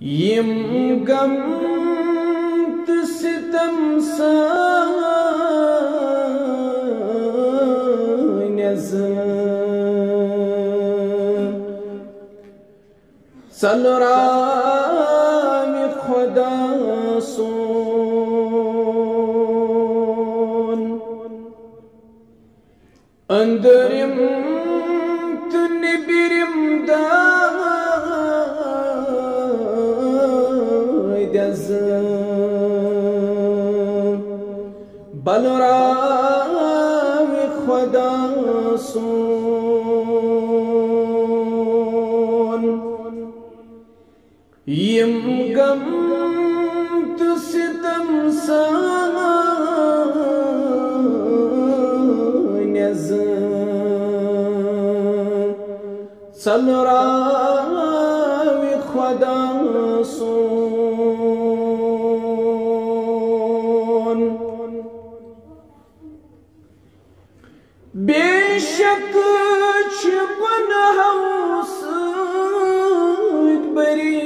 Yim gam sitem sanyaz Salram khuda son Andirim بلرام خدا سون. یم غم تسدم سان نز سلرام خدا سون. بے شک پناہ سۭتۍ بری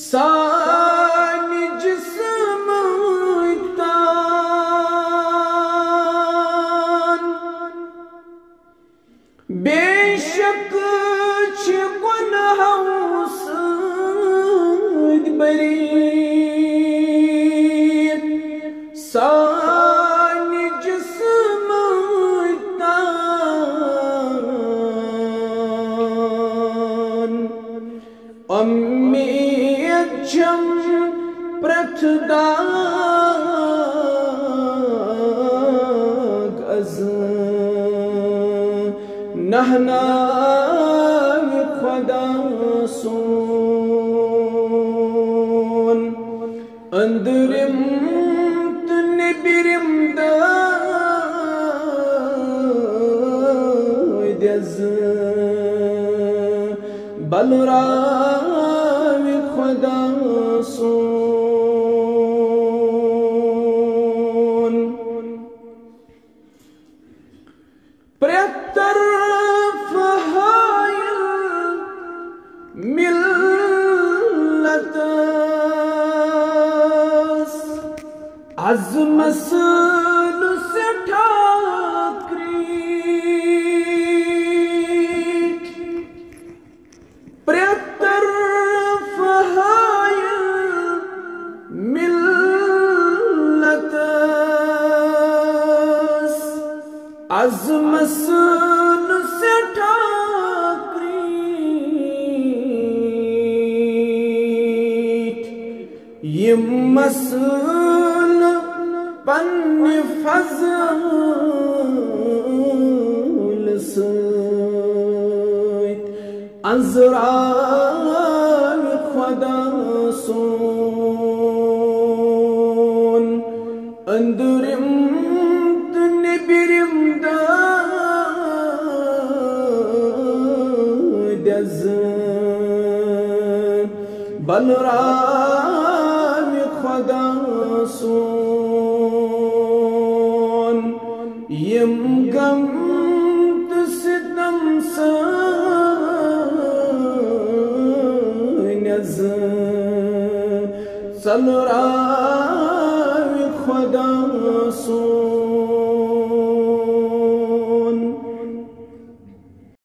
سانہِ جسمٕکۍ بے شک چھِ بری سانہِ अम्मीयच्छम प्रथदाग अज नहना खुदा सोन अंदरिम तने बिरिम दज بلرام خدا سون. پریتر فهايل ملتاس عزم مسلم az मसल से ठाकरी ये मसल पन फजल सैत अजराल खुदा सोन अंदरिम گزن بلرام خدا سون یم غم تسدم سان گزن سلرام خدا